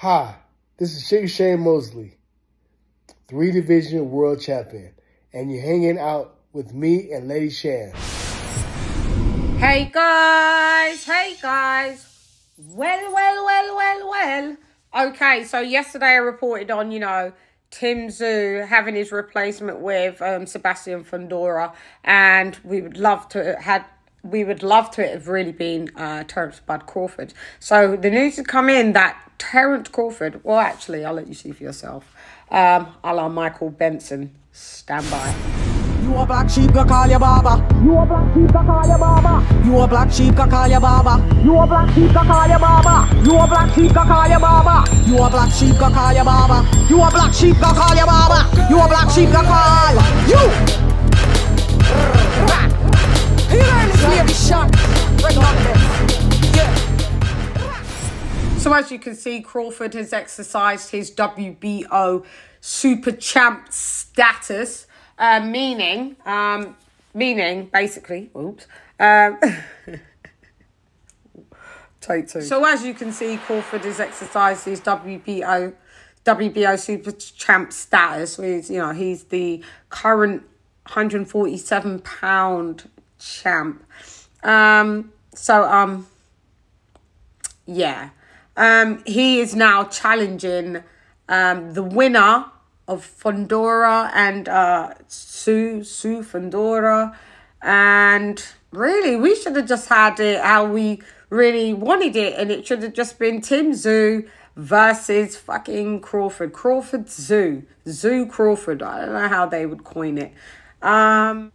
Hi, this is Sugar Shane Mosley, three division world champion, and you're hanging out with me and Lady Chann. Hey guys, hey guys. Well, well, well, well, well. Okay, so yesterday I reported on, you know, Tim Tszyu having his replacement with um, Sebastian Fundora, and we would love to had we would love to have really been uh, Terence Bud Crawford. So the news had come in that Terence Crawford, well, actually, I'll let you see for yourself. Um, a la Michael Benson, stand by. You a black sheep, go call your baba. You a black sheep, go call your baba. You a black sheep, go call your baba. You a black sheep, go call your baba. You a black sheep, go call your baba. You a black sheep, go call your baba. You a black sheep, go call your baba. You a black sheep, go call you. Shot. Red Yeah. So as you can see, Crawford has exercised his WBO super champ status, uh, meaning, um, meaning basically, oops, um, take two. So as you can see, Crawford has exercised his WBO WBO super champ status. He's, you know, he's the current 147 pound champ. Um, so um, yeah. Um, he is now challenging um, the winner of Fundora and uh, Tszyu, Tszyu Fundora. And really, we should have just had it how we really wanted it. And it should have just been Tim Tszyu versus fucking Crawford. Crawford Tszyu. Tszyu Crawford. I don't know how they would coin it. Um,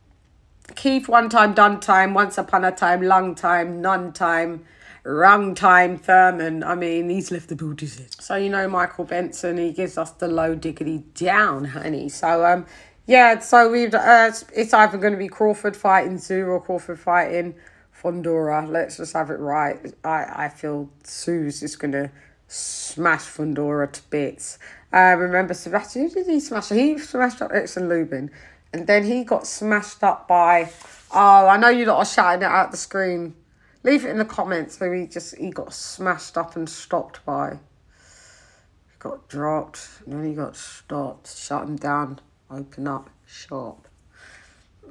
Keith, one time, done time, once upon a time, long time, none time. Wrong time, Thurman. I mean, he's left the booties in. So, you know, Michael Benson, he gives us the low diggity down, honey. So, um, yeah, so we've, uh, it's either going to be Crawford fighting Tszyu or Crawford fighting Fundora. Let's just have it right. I, I feel Tszyu's just going to smash Fundora to bits. Uh, remember, Sebastian, who did he smash? He smashed up Erickson Lubin. And then he got smashed up by, oh, I know you lot are shouting it out the screen. Leave it in the comments who he just he got smashed up and stopped by. He got dropped, and then he got stopped, shut him down, open up shop.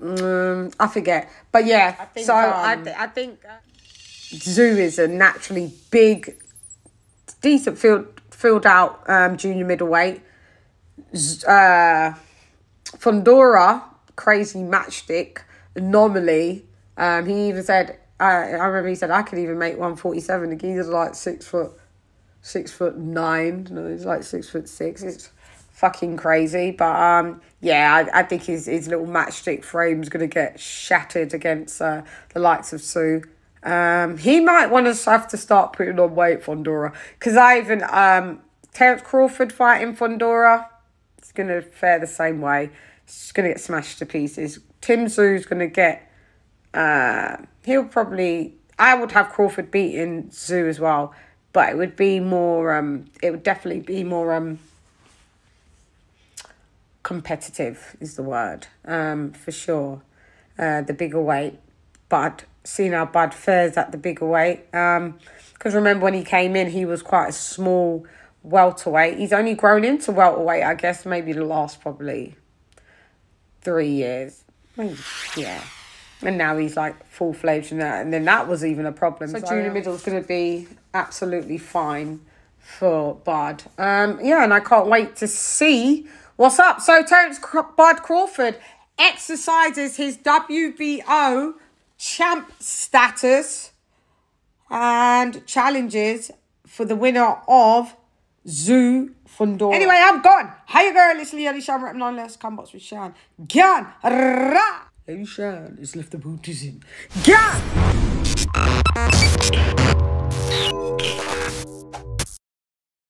Um, I forget, but yeah. I think, so um, I th- I think uh, Tszyu is a naturally big, decent field filled out um, junior middleweight. Uh, Fundora, crazy matchstick, anomaly. Um, he even said I, I remember he said I could even make 147. The geezer's like six foot, six foot nine. No, he's like six foot six. It's fucking crazy. But um, yeah, I, I think his, his little matchstick frame's going to get shattered against uh, the likes of Tszyu. Um, he might want to have to start putting on weight, Fundora. Because I even, um, Terence Crawford fighting Fundora, it's going to fare the same way. It's going to get smashed to pieces. Tim Tszyu's going to get uh, he'll probably. I would have Crawford beating Tszyu as well, but it would be more. Um, it would definitely be more. Um, competitive is the word. Um, for sure. Uh, the bigger weight, Bud. Seeing how Bud fares at the bigger weight. Um, because remember when he came in, he was quite a small welterweight. He's only grown into welterweight, I guess, maybe the last probably three years. Yeah and now he's like full fledged and that, and then that was even a problem. So, so junior middle is going to be absolutely fine for Bud. Um, yeah, and I can't wait to see what's up. So Terence Bud Crawford exercises his WBO champ status and challenges for the winner of Tszyu Fundora. Anyway, I'm gone. Hey girl, it's Leonie Shan, rep 9 less, come box with Chann. Gone. Rah! Lady Chann is left the booties in. Gone!